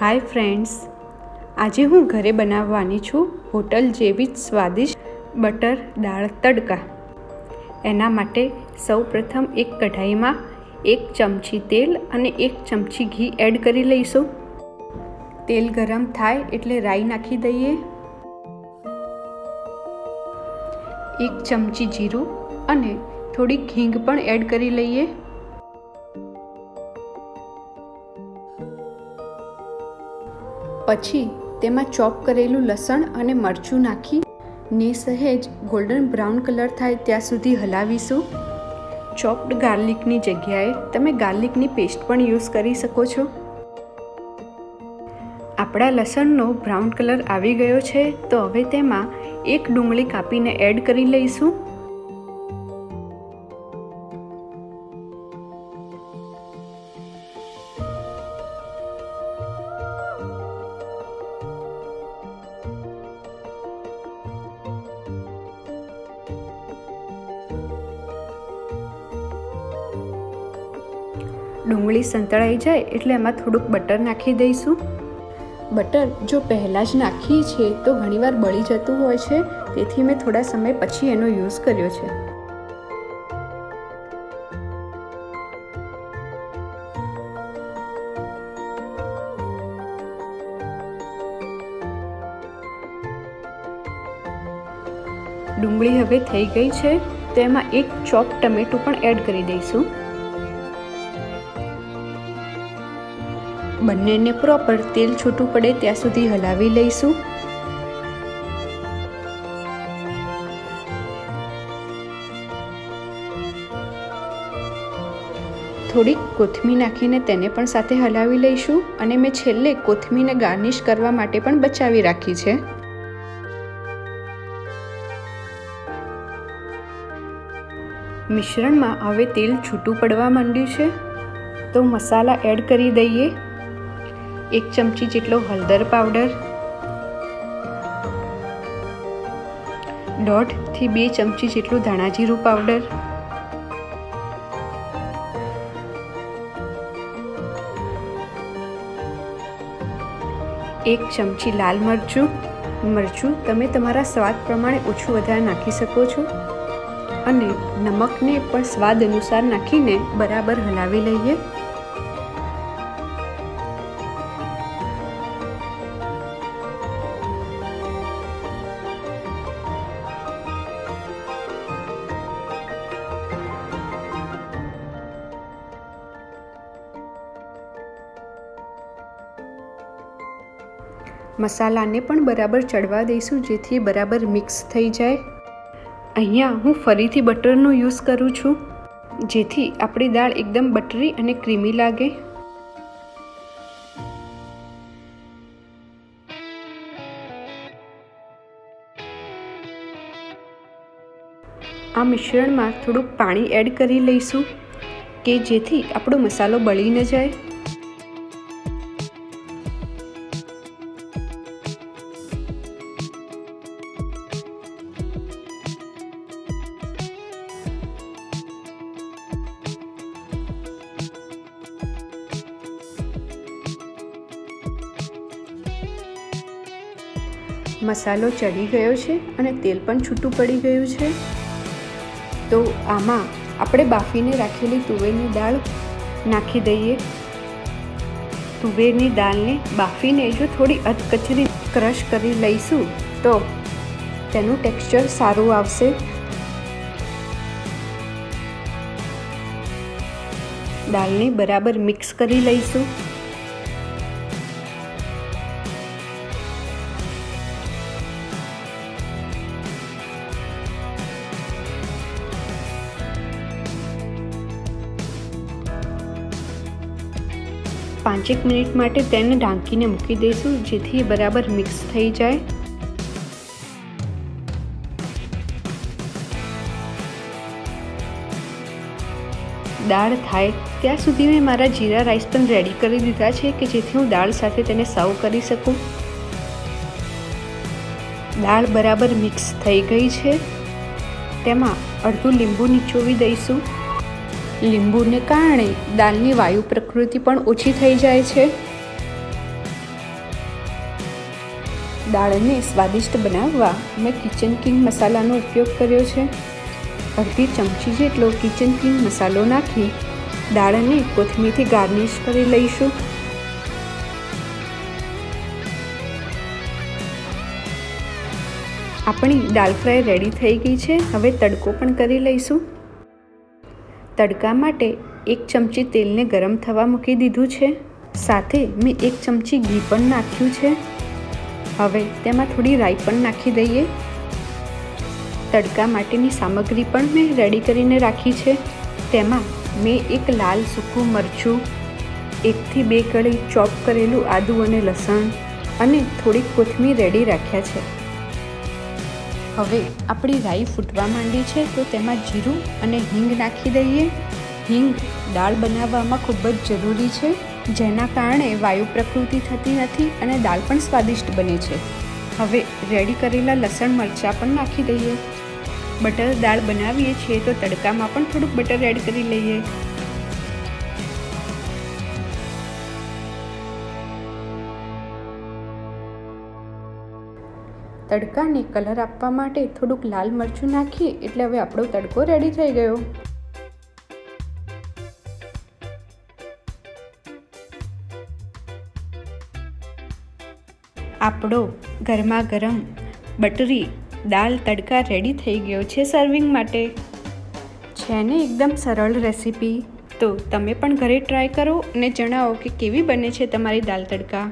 Hi friends, આજે હું ઘરે બનાવવાની છું હોટલ જેવી જ સ્વાદિષ્ટ બટર દાળ તડકા. એના માટે સૌ પ્રથમ એક કઢાઈમાં એક ચમચી તેલ અને એક ચમચી ઘી એડ કરી લઈશું. તેલ ગરમ થાય એટલે રાઈ નાખી દઈએ. એક ચમચી જીરું અને થોડીક હિંગ પણ એડ કરી લઈએ. પછી તેમાં ચોપ કરેલું લસણ અને મરચું નાખી ને સહેજ ગોલ્ડન બ્રાઉન કલર થાય ત્યાં સુધી હલાવીશું. ચોપ્ડ ગાર્લિકની જગ્યાએ તમે ગાર્લિકની પેસ્ટ પણ યુઝ કરી શકો છો. આપણા લસણનો બ્રાઉન કલર આવી ગયો છે, તો હવે તેમાં એક ડુંગળી કાપીને એડ કરી લઈશું. ડુંગળી સંતળાઈ જાય એટલે એમાં થોડુંક બટર નાખી દઈશું. બટર જો પહેલાં જ નાખીએ છીએ તો ઘણીવાર બળી જતું હોય છે, તેથી મેં થોડા સમય પછી એનો યુઝ કર્યો છે. ડુંગળી હવે થઈ ગઈ છે, તો એમાં એક ચોપ ટમેટું પણ એડ કરી દઈશું. બંનેને પ્રોપર તેલ છૂટું પડે ત્યાં સુધી હલાવી લઈશું. થોડીક કોથમી નાખીને તેને પણ સાથે હલાવી લઈશું અને મેં છેલ્લે કોથમીને ગાર્નિશ કરવા માટે પણ બચાવી રાખી છે. મિશ્રણમાં હવે તેલ છૂટું પડવા માંડ્યું છે. તો મસાલા એડ કરી દઈએ. એક ચમચી જેટલો હળદર પાવડર દોઢથી બે ચમચી જેટલું ધાણા જીરું પાવડર, એક ચમચી લાલ મરચું. મરચું તમે તમારા સ્વાદ પ્રમાણે ઓછું વધારે નાખી શકો છો અને નમકને પણ સ્વાદ અનુસાર નાખીને બરાબર હલાવી લઈએ. મસાલાને પણ બરાબર ચડવા દઈશું જેથી બરાબર મિક્સ થઈ જાય. અહીંયા હું ફરીથી બટરનો યુઝ કરું છું, જેથી આપણી દાળ એકદમ બટરી અને ક્રીમી લાગે. આ મિશ્રણમાં થોડુંક પાણી એડ કરી લઈશું, કે જેથી આપણો મસાલો બળી ન જાય. મસાલો ચડી ગયો છે અને તેલ પણ છૂટું પડી ગયું છે. તો આમાં આપણે બાફીને રાખેલી તુવેરની દાળ નાખી દઈએ. તુવેરની દાળને બાફીને જો થોડી અધકચરી ક્રશ કરી લઈશું, તો તેનું ટેક્સચર સારું આવશે. દાળને બરાબર મિક્સ કરી લઈશું. પાંચેક મિનિટ માટે તેને ઢાંકીને મૂકી દઈશું, જેથી બરાબર મિક્સ થઈ જાય. દાળ થાય ત્યાં સુધી મેં મારા જીરા રાઈસ પણ રેડી કરી દીધા છે કે જેથી હું દાળ સાથે તેને સર્વ કરી શકું. દાળ બરાબર મિક્સ થઈ ગઈ છે. તેમાં અડધું લીંબુ નીચોવી દઈશું. લીંબુને કારણે દાળની વાયુ પ્રકૃતિ પણ ઓછી થઈ જાય છે. દાળને સ્વાદિષ્ટ બનાવવા મેં કિચન કિંગ મસાલાનો ઉપયોગ કર્યો છે. અડધી ચમચી જેટલો કિચન કિંગ મસાલો નાખી દાળને કોથમીરથી ગાર્નિશ કરી લઈશું. આપણી દાળ ફ્રાય રેડી થઈ ગઈ છે. હવે તડકો પણ કરી લઈશું. તડકા માટે એક ચમચી તેલને ગરમ થવા મૂકી દીધું છે. સાથે મેં એક ચમચી ઘી પણ નાખ્યું છે. હવે તેમાં થોડી રાઈ પણ નાખી દઈએ. તડકા માટેની સામગ્રી પણ મેં રેડી કરીને રાખી છે. તેમાં મેં એક લાલ સૂકું મરચું, એકથી બે કળી ચોપ કરેલું આદું અને લસણ અને થોડીક કોથમીર રેડી રાખ્યા છે. હવે આપણી રાઈ ફૂટવા માંડી છે તો તેમાં જીરું અને હિંગ નાખી દઈએ. હિંગ દાળ બનાવવામાં ખૂબ જ જરૂરી છે, જેના કારણે વાયુ પ્રકૃતિ થતી નથી અને દાળ પણ સ્વાદિષ્ટ બને છે. હવે રેડી કરેલા લસણ મરચાં પણ નાખી દઈએ. બટર દાળ બનાવીએ છીએ તો તડકામાં પણ થોડુંક બટર એડ કરી લઈએ. તડકાને કલર આપવા માટે થોડુંક લાલ મરચું નાખીએ, એટલે હવે આપણો તડકો રેડી થઈ ગયો. આપણો ગરમા ગરમ બટરી દાલ તડકા રેડી થઈ ગયો છે સર્વિંગ માટે. છે ને એકદમ સરળ રેસીપી તો તમે પણ ઘરે ટ્રાય કરો અને જણાવો કે કેવી બને છે તમારી દાલ તડકા.